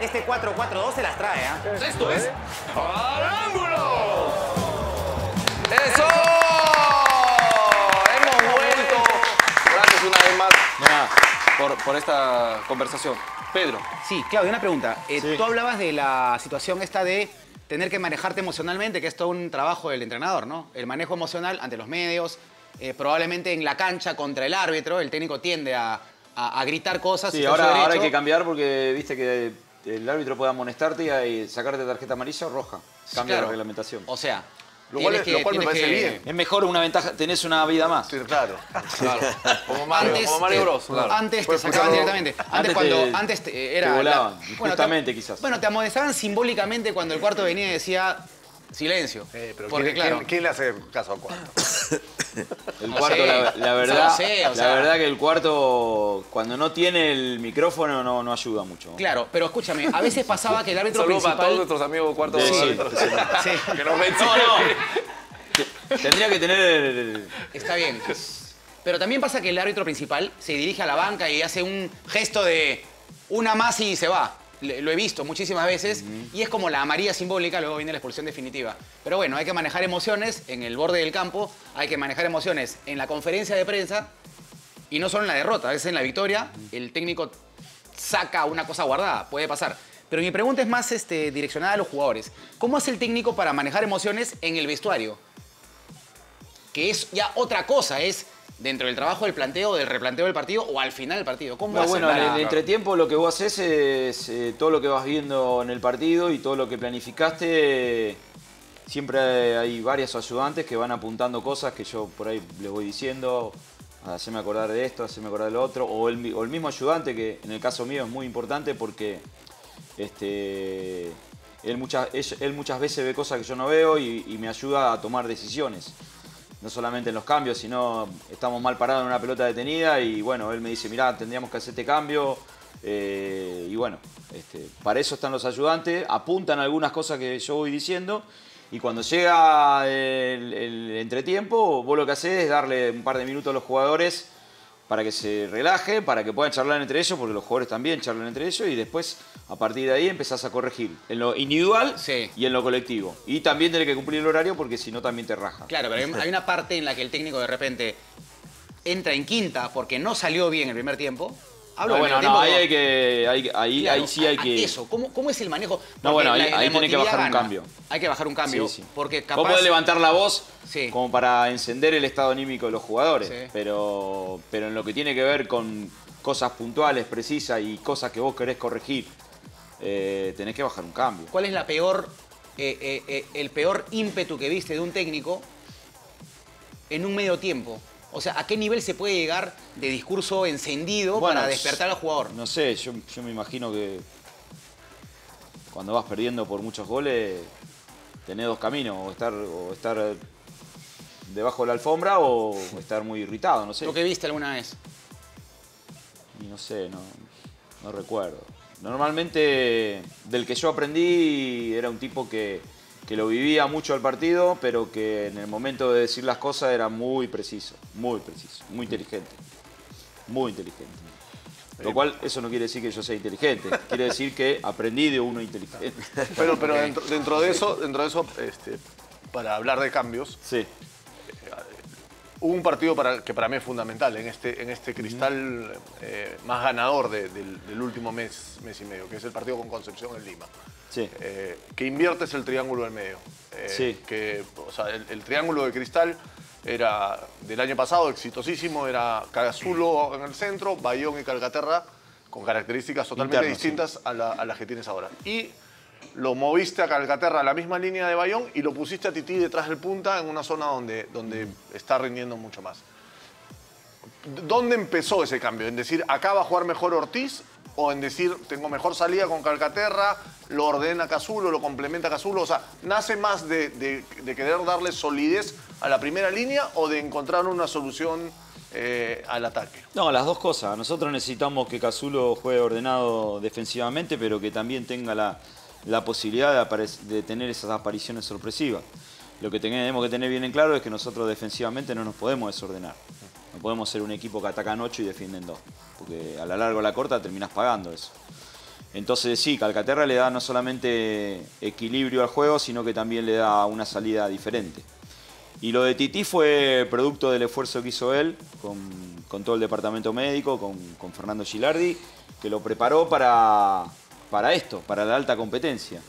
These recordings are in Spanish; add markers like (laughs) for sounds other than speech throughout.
Este 4-4-2 se las trae, ¿ah? Esto es al ángulo. ¡Eso! Hemos vuelto. Gracias una vez más Nada. por, por esta conversación. Pedro, Sí, Claudio, una pregunta. Eh, Sí. Tú hablabas de la situación esta de tener que manejarte emocionalmente, que es todo un trabajo del entrenador, ¿no? El manejo emocional ante los medios, eh, probablemente en la cancha contra el árbitro, el técnico tiende a, a- a gritar cosas. Sí, ahora, ahora hay que cambiar porque viste que el árbitro puede amonestarte y sacarte tarjeta amarilla o roja. Sí, Cambia claro. la reglamentación. O sea, Lo cual lo cual me parece que- bien. Es mejor una ventaja, tenés una vida más. Sí, claro. claro. Como Mario, Antes, como Mario Bros. claro. Antes te sacaban directamente. Antes, Antes cuando te- antes te- era te volaban, la- injustamente, te- quizás. Bueno, te amonestaban simbólicamente cuando el cuarto venía y decía silencio. Eh, pero Porque ¿quién, claro, quién- quién le hace caso a cuarto? El cuarto, la, la no verdad, sé, o la sea. verdad que el cuarto, cuando no tiene el micrófono, no, no ayuda mucho. claro, pero escúchame, a veces pasaba que el árbitro Saludos para todos principal nuestros amigos cuarto Sí, sí, Sí, que nos. No, no. Tendría que tener. está bien. Pero también pasa que el árbitro principal se dirige a la banca y hace un gesto de una más y se va. Lo he visto muchísimas veces y es como la amarilla simbólica, luego viene la expulsión definitiva. Pero bueno, hay que manejar emociones en el borde del campo, hay que manejar emociones en la conferencia de prensa y no solo en la derrota, a veces en la victoria el técnico saca una cosa guardada, puede pasar. Pero mi pregunta es más este, direccionada a los jugadores. ¿Cómo hace el técnico para manejar emociones en el vestuario? Que es ya otra cosa, es dentro del trabajo del planteo, del replanteo del partido o al final del partido. ¿Cómo No, bueno, en el entretiempo lo que vos haces es eh, todo lo que vas viendo en el partido y todo lo que planificaste. siempre hay varios ayudantes que van apuntando cosas que yo por ahí les voy diciendo. Haceme acordar de esto, haceme acordar de lo otro. O el, mi- o el mismo ayudante, que en el caso mío es muy importante porque este, él, muchas, él, él muchas veces ve cosas que yo no veo y, y me ayuda a tomar decisiones. No solamente en los cambios, sino estamos mal parados en una pelota detenida y bueno, él me dice, mirá, tendríamos que hacer este cambio. eh, y bueno, este, para eso están los ayudantes, apuntan algunas cosas que yo voy diciendo y cuando llega el, el entretiempo, vos lo que haces es darle un par de minutos a los jugadores para que se relaje, para que puedan charlar entre ellos, porque los jugadores también charlan entre ellos, y después a partir de ahí empezás a corregir en lo individual Sí. y en lo colectivo. Y también tenés que cumplir el horario porque si no también te raja. Claro, pero hay, hay una parte en la que el técnico de repente entra en quinta porque no salió bien el primer tiempo. Hablo No, bueno, no, ahí hay que. ahí, ahí, Claro, ahí sí hay que. Eso, ¿cómo, cómo es el manejo? No, bueno, ahí- la- ahí la tiene que bajar un cambio. Hay que bajar un cambio. Sí, sí. Porque capaz... Vos podés levantar la voz Sí. como para encender el estado anímico de los jugadores, pero, pero en lo que tiene que ver con cosas puntuales, precisas y cosas que vos querés corregir, eh, tenés que bajar un cambio. ¿Cuál es la peor, eh, eh, eh, el peor ímpetu que viste de un técnico en un medio tiempo? O sea, ¿a qué nivel se puede llegar de discurso encendido Bueno, para despertar al jugador? No sé, yo, yo me imagino que cuando vas perdiendo por muchos goles, tenés dos caminos, o estar, o estar debajo de la alfombra o estar muy irritado, no sé. ¿Lo que viste alguna vez? Y no sé, no, no recuerdo. Normalmente, del que yo aprendí, era un tipo que, que lo vivía mucho al partido, pero que en el momento de decir las cosas era muy preciso, muy preciso, muy inteligente. Muy inteligente. Lo cual, eso no quiere decir que yo sea inteligente, quiere decir que aprendí de uno inteligente. (laughs) Pero, pero dentro, dentro de eso, dentro de eso este, para hablar de cambios, Sí. Hubo un partido para, que para mí es fundamental en este, en este cristal eh, más ganador de- del, del último mes, mes y medio, que es el partido con Concepción en Lima. Sí. Eh, que inviertes el triángulo en medio. Eh, Sí. Que, o sea, el, el triángulo de cristal era del año pasado exitosísimo, era Cagazulo en el centro, Bayón y Calcaterra, con características totalmente Interno, sí. distintas a, la- a las que tienes ahora. Y lo moviste a Calcaterra a la misma línea de Bayón y lo pusiste a Tití detrás del punta en una zona donde, donde está rindiendo mucho más. ¿Dónde empezó ese cambio? ¿En decir, acá va a jugar mejor Ortiz? ¿O en decir, tengo mejor salida con Calcaterra, lo ordena Cazulo, lo complementa Cazulo? O sea, ¿nace más de, de- querer darle solidez a la primera línea o de encontrar una solución eh, al ataque? No, las dos cosas. Nosotros necesitamos que Cazulo juegue ordenado defensivamente, pero que también tenga la, la posibilidad de, tener esas apariciones sorpresivas. Lo que tenemos que tener bien en claro es que nosotros defensivamente no nos podemos desordenar. No podemos ser un equipo que atacan 8 y defienden 2, porque a la larga o a la corta terminás pagando eso. Entonces sí, Calcaterra le da no solamente equilibrio al juego, sino que también le da una salida diferente. Y lo de Titi fue producto del esfuerzo que hizo él con, con todo el departamento médico, con, con Fernando Gilardi, que lo preparó para, para esto, para la alta competencia.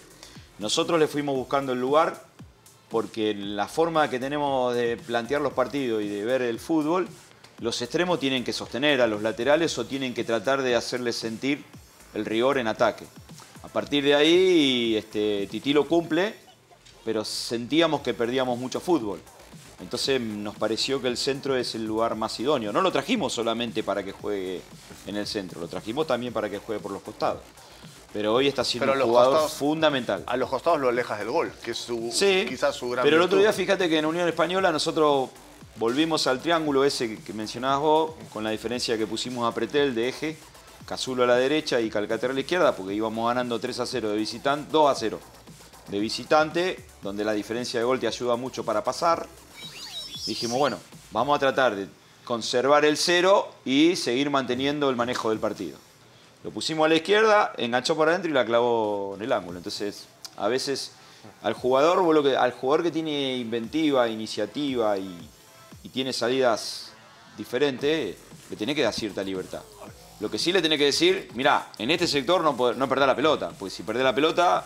Nosotros le fuimos buscando el lugar porque la forma que tenemos de plantear los partidos y de ver el fútbol, los extremos tienen que sostener a los laterales o tienen que tratar de hacerles sentir el rigor en ataque. A partir de ahí, este, Titi lo cumple, pero sentíamos que perdíamos mucho fútbol. Entonces nos pareció que el centro es el lugar más idóneo. No lo trajimos solamente para que juegue en el centro, lo trajimos también para que juegue por los costados. Pero hoy está siendo Pero un los jugador costados- fundamental. A los costados lo alejas del gol, que es su, Sí, quizás su gran pero el otro día fíjate que en Unión Española nosotros volvimos al triángulo ese que- que mencionabas vos, con la diferencia que pusimos a Pretel de eje, Cazulo a la derecha y Calcaterra a la izquierda, porque íbamos ganando 3 a 0 de visitante, 2 a 0 de visitante, donde la diferencia de gol te ayuda mucho para pasar. Dijimos, bueno, vamos a tratar de conservar el cero y seguir manteniendo el manejo del partido. Lo pusimos a la izquierda, enganchó por adentro y la clavó en el ángulo. Entonces, a veces al jugador, vos lo que- al jugador que tiene inventiva, iniciativa y, y tiene salidas diferentes, le tenés que dar cierta libertad. Lo que sí le tenés que decir, mirá, en este sector no, no perdés la pelota, porque si perdés la pelota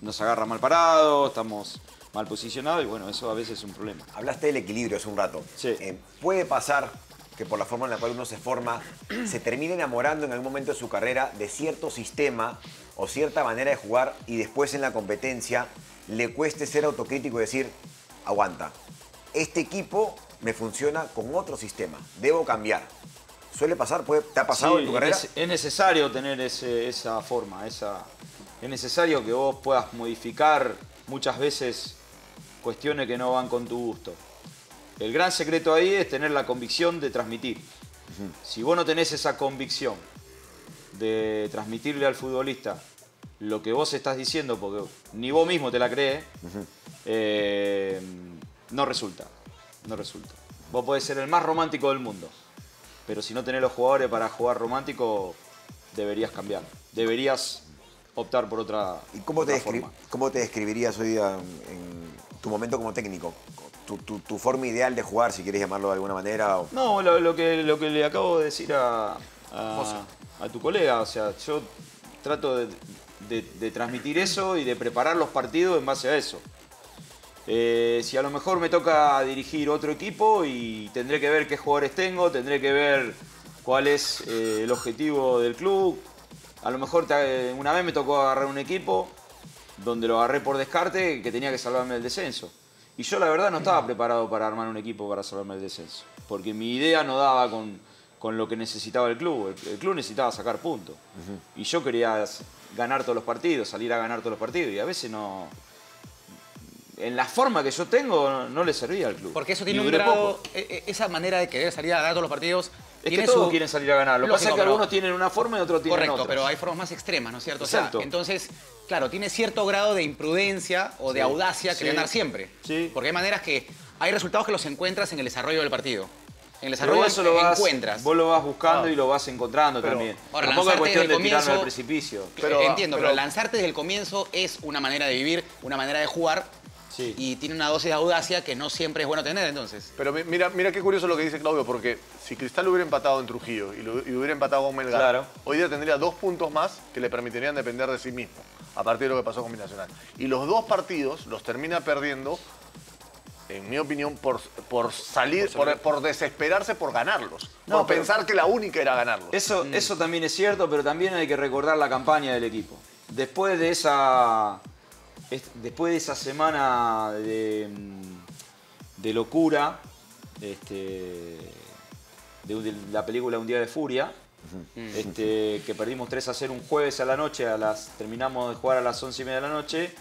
nos agarra mal parado, estamos mal posicionados y bueno, eso a veces es un problema. Hablaste del equilibrio hace un rato. Sí. Eh, puede pasar que por la forma en la cual uno se forma, se termine enamorando en algún momento de su carrera de cierto sistema o cierta manera de jugar y después en la competencia le cueste ser autocrítico y decir, aguanta, este equipo me funciona con otro sistema, debo cambiar. ¿Suele pasar? ¿Puede- ¿Te ha pasado Sí, en tu carrera? Es, es necesario tener ese- esa forma, esa, es necesario que vos puedas modificar muchas veces cuestiones que no van con tu gusto. El gran secreto ahí es tener la convicción de transmitir. Si vos no tenés esa convicción de transmitirle al futbolista lo que vos estás diciendo, porque ni vos mismo te la crees, eh, no resulta. No resulta. Vos podés ser el más romántico del mundo, pero si no tenés los jugadores para jugar romántico, deberías cambiar. Deberías optar por otra, ¿Y cómo te, otra descri- forma. cómo te describirías hoy día en, en tu momento como técnico? Tu, tu- tu forma ideal de jugar, si quieres llamarlo de alguna manera. o- No, lo, lo que, lo que le acabo de decir a, a, a tu colega, o sea, yo trato de, de- de transmitir eso y de preparar los partidos en base a eso. Eh, si a lo mejor me toca dirigir otro equipo y tendré que ver qué jugadores tengo, tendré que ver cuál es eh, el objetivo del club. A lo mejor una vez me tocó agarrar un equipo donde lo agarré por descarte que tenía que salvarme del descenso. Y yo la verdad no estaba preparado para armar un equipo para salvarme del descenso. Porque mi idea no daba con, con lo que necesitaba el club. El, el club necesitaba sacar puntos. Y yo quería ganar todos los partidos, salir a ganar todos los partidos. Y a veces no... En la forma que yo tengo no, no le servía al club. Porque eso tiene un grado, poco. e- e- esa manera de querer salir a ganar todos los partidos. Es que todos su- quieren salir a ganar. Lo que pasa es que pero- algunos tienen una forma y otros tienen Correcto, otra. pero hay formas más extremas, ¿no es cierto? O sea, entonces, claro, tiene cierto grado de imprudencia o de Sí. audacia que Sí. ganar siempre. Sí. Porque hay maneras que hay resultados que los encuentras en el desarrollo del partido. En el desarrollo eso lo vas, encuentras. Vos lo vas buscando Ah. y lo vas encontrando Pero- también. Ahora, Tampoco es cuestión de el tirarme al comienzo- precipicio. Pero- Eh, Entiendo, pero, pero- lanzarte desde el comienzo es una manera de vivir, una manera de jugar Sí. y tiene una dosis de audacia que no siempre es bueno tener, entonces. Pero mi- mira, mira qué curioso lo que dice Claudio, porque si Cristal hubiera empatado en Trujillo y, lo- y hubiera empatado con Melgar, Claro. hoy día tendría dos puntos más que le permitirían depender de sí mismo, a partir de lo que pasó con Binacional. Y los dos partidos los termina perdiendo, en mi opinión, por, por salir, por, por desesperarse por ganarlos. No, por pensar que la única era ganarlos. Eso, Mm. eso también es cierto, pero también hay que recordar la campaña del equipo. Después de esa, es- después de esa semana de, mm, de locura, este, de, de la película Un día de furia, este, que perdimos 3 a 0 un jueves a la noche, a las, terminamos de jugar a las 11 y media de la noche.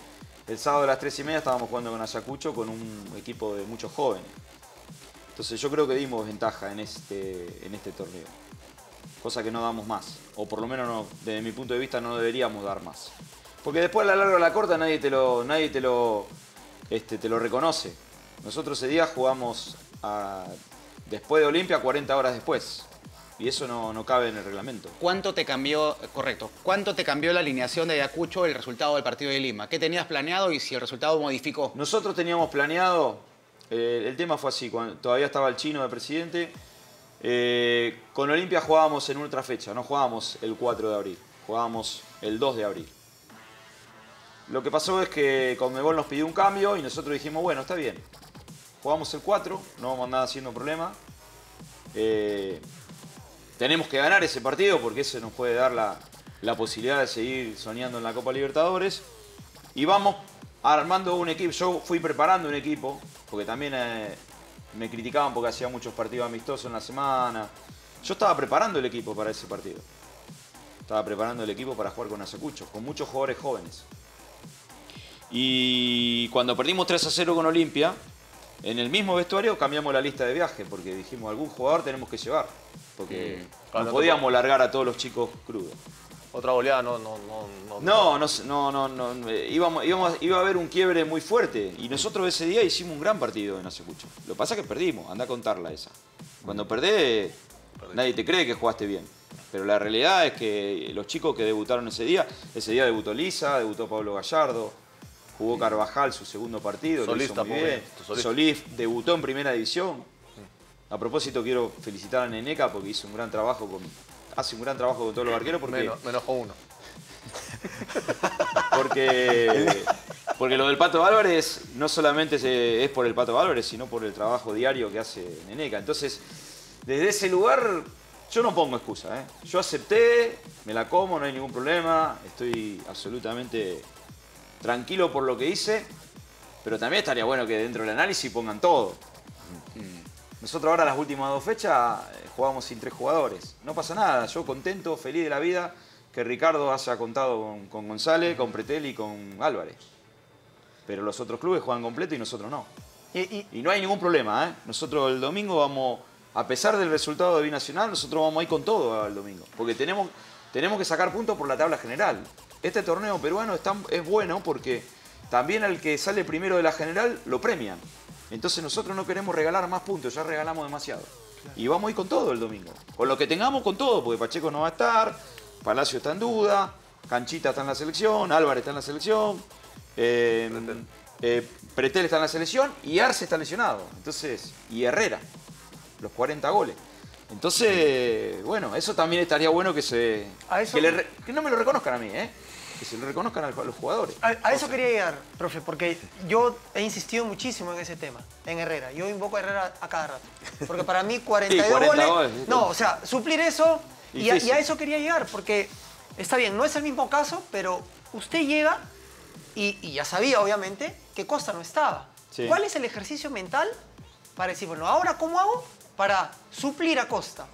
El sábado a las 3 y media estábamos jugando con Ayacucho con un equipo de muchos jóvenes. Entonces yo creo que dimos ventaja en este, en este torneo. Cosa que no damos más. O por lo menos no, desde mi punto de vista no deberíamos dar más. Porque después a la larga o a la corta nadie te lo, nadie te lo, este, te lo reconoce. Nosotros ese día jugamos a- después de Olimpia 40 horas después. Y eso no, no cabe en el reglamento. ¿Cuánto te cambió, correcto, cuánto te cambió la alineación de Ayacucho el resultado del partido de Lima? ¿Qué tenías planeado y si el resultado modificó? Nosotros teníamos planeado, eh, el tema fue así, cuando todavía estaba el chino de presidente, eh, con Olimpia jugábamos en otra fecha, no jugábamos el 4 de abril, jugábamos el 2 de abril. Lo que pasó es que Conmebol nos pidió un cambio y nosotros dijimos, bueno, está bien, jugamos el 4, no vamos a andar haciendo problema. Eh, tenemos que ganar ese partido porque ese nos puede dar la, la posibilidad de seguir soñando en la Copa Libertadores. Y vamos armando un equipo. Yo fui preparando un equipo, porque también eh, me criticaban porque hacía muchos partidos amistosos en la semana. Yo estaba preparando el equipo para ese partido. Estaba preparando el equipo para jugar con Ayacucho, con muchos jugadores jóvenes. Y cuando perdimos 3 a 0 con Olimpia, en el mismo vestuario cambiamos la lista de viaje, porque dijimos, algún jugador tenemos que llevar. Porque no podíamos largar a todos los chicos crudos. Otra goleada, no, no, no. no. No, no, no, no, no, eh, íbamos, íbamos- iba a haber un quiebre muy fuerte y nosotros ese día hicimos un gran partido en Ayacucho. Lo que pasa es que perdimos, anda a contarla esa. Cuando perdés, nadie te cree que jugaste bien. Pero la realidad es que los chicos que debutaron ese día, ese día debutó Lisa, debutó Pablo Gallardo, jugó Carvajal su segundo partido, Solís lo hizo muy bien. eh, Solís. Debutó en primera división. A propósito quiero felicitar a Neneca porque hizo un gran trabajo con, hace un gran trabajo con todos los arqueros porque Menos, menos con uno. (laughs) porque, porque lo del Pato Álvarez no solamente es por el Pato Álvarez, sino por el trabajo diario que hace Neneca. Entonces, desde ese lugar, yo no pongo excusa. ¿eh? Yo acepté, me la como, no hay ningún problema, estoy absolutamente tranquilo por lo que hice, pero también estaría bueno que dentro del análisis pongan todo. Nosotros ahora las últimas dos fechas eh, jugamos sin tres jugadores. No pasa nada, yo contento, feliz de la vida que Ricardo haya contado con, con González, con Pretel y con Álvarez. Pero los otros clubes juegan completo y nosotros no. Y, y- Y no hay ningún problema, ¿eh? Nosotros el domingo vamos, a pesar del resultado de Binacional, nosotros vamos a ir con todo al domingo. Porque tenemos, tenemos que sacar puntos por la tabla general. Este torneo peruano es, tan- es bueno porque también al que sale primero de la general lo premian. Entonces nosotros no queremos regalar más puntos, ya regalamos demasiado. Y vamos a ir con todo el domingo. Con lo que tengamos, con todo, porque Pacheco no va a estar, Palacio está en duda, Canchita está en la selección, Álvarez está en la selección, eh, eh, Pretel está en la selección y Arce está lesionado. Entonces, y Herrera, los 40 goles. Entonces, bueno, eso también estaría bueno que se. A eso- Que, le re- que no me lo reconozcan a mí, ¿eh? Que se lo reconozcan a los jugadores. a, a eso quería llegar, profe, porque yo he insistido muchísimo en ese tema, en Herrera. Yo invoco a Herrera a cada rato. Porque para mí (laughs) 42 Sí, 40 goles... No, o sea, suplir eso y a, y a eso quería llegar, porque está bien, no es el mismo caso, pero usted llega y, y ya sabía, obviamente, que Costa no estaba. Sí. ¿Cuál es el ejercicio mental para decir, bueno, ahora cómo hago para suplir a Costa?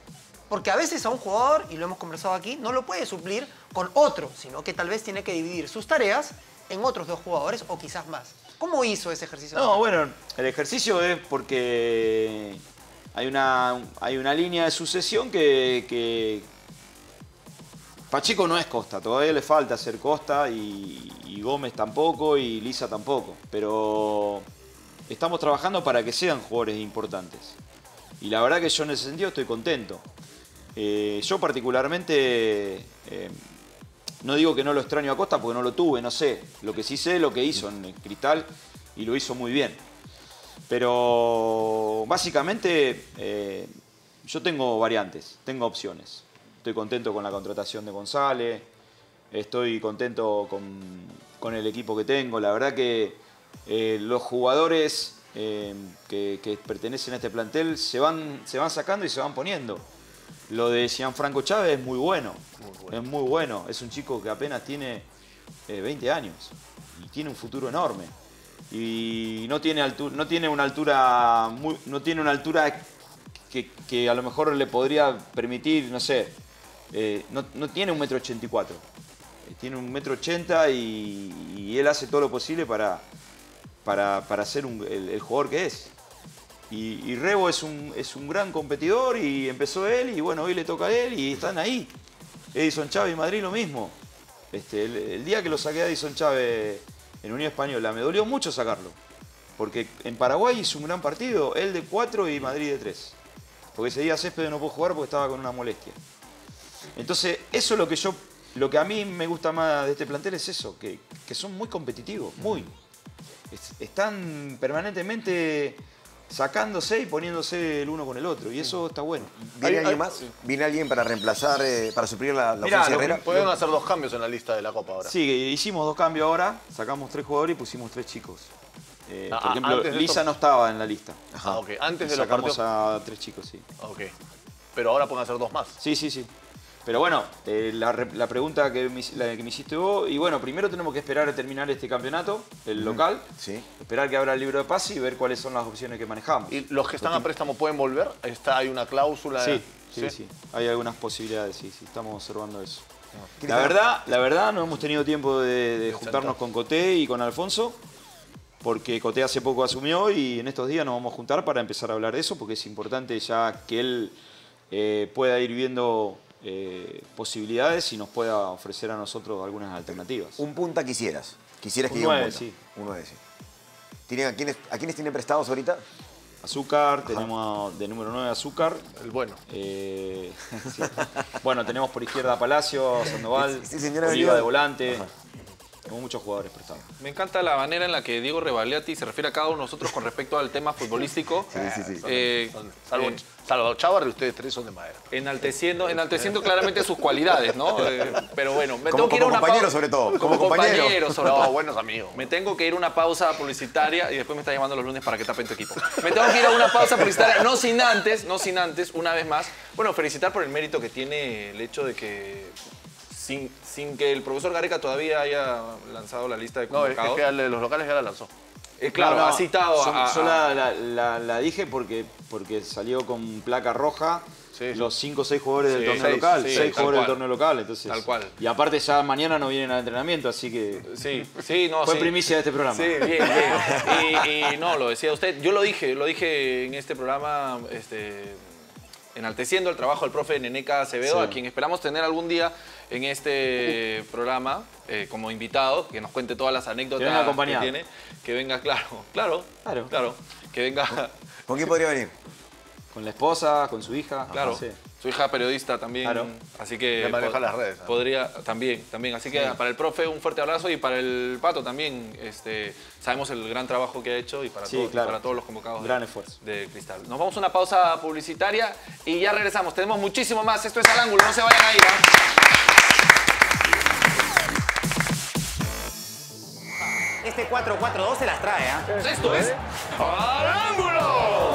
Porque a veces a un jugador, y lo hemos conversado aquí, no lo puede suplir con otro, sino que tal vez tiene que dividir sus tareas en otros dos jugadores o quizás más. ¿Cómo hizo ese ejercicio? No, bueno, el ejercicio es porque hay una, hay una línea de sucesión que, que Pacheco no es Costa, todavía le falta ser Costa y, Gómez tampoco y Lisa tampoco, pero estamos trabajando para que sean jugadores importantes. Y la verdad que yo en ese sentido estoy contento. Eh, yo particularmente, eh, no digo que no lo extraño a Costa porque no lo tuve, no sé. Lo que sí sé es lo que hizo en el Cristal y lo hizo muy bien. Pero básicamente eh, yo tengo variantes, tengo opciones. Estoy contento con la contratación de González, estoy contento con, el equipo que tengo. La verdad que eh, los jugadores eh, que, que pertenecen a este plantel se van, se van sacando y se van poniendo. Lo de Gianfranco Chávez es muy bueno, es muy bueno. Es un chico que apenas tiene eh, 20 años y tiene un futuro enorme. Y no tiene, no tiene una altura, muy- no tiene una altura que, que a lo mejor le podría permitir, no sé, eh, no, no tiene un metro ochenta y cuatro. Eh, Tiene un metro ochenta y, y él hace todo lo posible para, para, para ser un- el, el jugador que es. Y, Rebo es un, es un gran competidor y empezó él y bueno, hoy le toca a él y están ahí. Edison Chávez y Madrid lo mismo. Este, el, día que lo saqué a Edison Chávez en Unión Española me dolió mucho sacarlo. Porque en Paraguay hizo un gran partido, él de 4 y Madrid de 3. Porque ese día Céspedes no pudo jugar porque estaba con una molestia. Entonces, eso es lo que yo, lo que a mí me gusta más de este plantel es eso, que, que son muy competitivos, muy. Es- están permanentemente sacándose y poniéndose el uno con el otro, y eso está bueno. ¿Viene Hay- alguien más? ¿Viene alguien para reemplazar, eh, para suplir la, la Mirá, lo hacer dos cambios en la lista de la Copa ahora. Sí, hicimos dos cambios ahora, sacamos tres jugadores y pusimos tres chicos. Eh, Ah, por ejemplo, Lisa esto- no estaba en la lista. Ah, ok. Antes Y de los sacamos partidos. a tres chicos, sí. Ok. Pero ahora pueden hacer dos más. Sí, sí, sí. Pero bueno, eh, la, re- la pregunta que me, hici- la que me hiciste vos, y bueno, primero tenemos que esperar a terminar este campeonato, el local, Sí. esperar que abra el libro de pase y ver cuáles son las opciones que manejamos. ¿Y los que están a préstamo pueden volver? Está, hay una cláusula. Sí, de- sí, sí, Hay algunas posibilidades, sí, sí, estamos observando eso. La verdad, la verdad, no hemos tenido tiempo de, de juntarnos con Coté y con Alfonso, porque Coté hace poco asumió y en estos días nos vamos a juntar para empezar a hablar de eso, porque es importante ya que él eh, pueda ir viendo eh, posibilidades y nos pueda ofrecer a nosotros algunas alternativas. Un punta quisieras. Quisieras que Un llegue un nueve, punta. sí. Un nueve, sí. ¿Tienen a, quiénes, ¿A quiénes tienen prestados ahorita? Azúcar, tenemos de número 9 Azúcar. El bueno. eh, (laughs) sí. Bueno, tenemos por izquierda Palacio, (laughs) Sandoval, Sí, señora Oliva Oliva. de volante. Tenemos muchos jugadores prestados. Me encanta la manera en la que Diego Revaliati se refiere a cada uno de nosotros con respecto al tema futbolístico. Sí, sí, sí. Eh, Salvo, eh, salvo Chávarri, ustedes tres son de madera. enalteciendo, enalteciendo claramente sus cualidades, ¿no? (laughs) Eh, pero bueno, me Como- tengo que ir a como una pausa- sobre todo, Como, como compañero. compañero, sobre No, todo. buenos amigos. Me tengo que ir a una pausa publicitaria y después me está llamando los lunes para que tapen tu equipo. Me tengo que ir a una pausa publicitaria, no sin antes, no sin antes, una vez más, bueno, felicitar por el mérito que tiene el hecho de que sin, sin que el profesor Gareca todavía haya lanzado la lista de No, es, convocados. que los locales ya la lanzó. Eh, claro, No, no, ha citado yo, a, yo la, la- la- la dije porque, porque salió con placa roja Sí, los 5 o 6 jugadores del torneo seis, local. sí, 6 tal jugadores del torneo local. Entonces, Tal cual. Y aparte ya mañana no vienen al entrenamiento, así que Sí, sí, no, fue sí. primicia de este programa. Sí, bien, bien. Y, y no, lo decía usted. Yo lo dije, lo dije en este programa, este, enalteciendo el trabajo del profe Neneca Acevedo, Sí. a quien esperamos tener algún día en este programa eh, como invitado, que nos cuente todas las anécdotas Que tiene. Que venga, claro, (laughs) claro, Claro. claro. Que venga, ¿Con quién podría venir? Con la esposa, con su hija. claro. Sí. Su hija periodista también. Claro. Así que. Que maneja las redes, ¿no? Podría, también, también. Así que para el profe un fuerte abrazo y para el pato también. Este, sabemos el gran trabajo que ha hecho y para, Sí, todos, claro. para todos los convocados. de- Gran esfuerzo. De Cristal. Nos vamos a una pausa publicitaria y ya regresamos. Tenemos muchísimo más. Esto es Al Ángulo, no se vayan a ir. ¿ah? Este 4-4-2 se las trae, ¿ah? Esto es Al Ángulo.